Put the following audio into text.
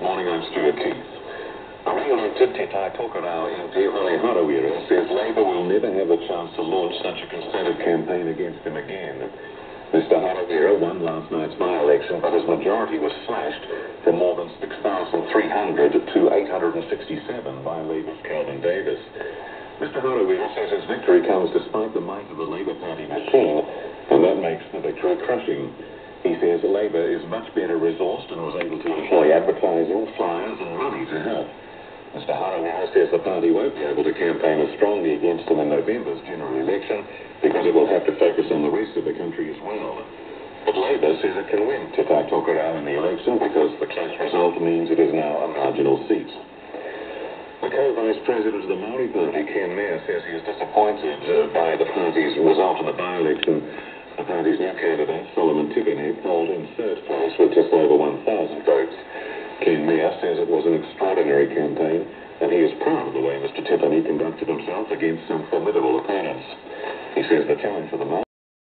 morning. I'm Stuart Keith. A Tai Tokerau MP, Hone Harawira, says Labour will never have a chance to launch such a concerted campaign against him again. Mr Harawira won last night's by-election, but his majority was slashed from more than 6,300 to 867 by Labour's Kelvin Davis. Mr Harawira says his victory comes despite the might of the Labour Party machine, and that makes the victory crushing. He says Labour is much better resourced and was able to employ advertising, flyers and money to help. Mr Harawira says the party won't be able to campaign as strongly against him in November's general election because it will have to focus on the rest of the country as well. But Labour says it can win Te Tai Tokerau in the election because the close result means it is now a marginal seat. The co-vice president of the Maori Party, Ken Mair, says he is disappointed uh, by the party's result in the by-election. The party's new candidate, Solomon Tipene, polled in third place with just over 1,000 votes. Ken Mair says it was an extraordinary campaign, and he is proud of the way Mr. Tipene conducted himself against some formidable opponents. He says the challenge for the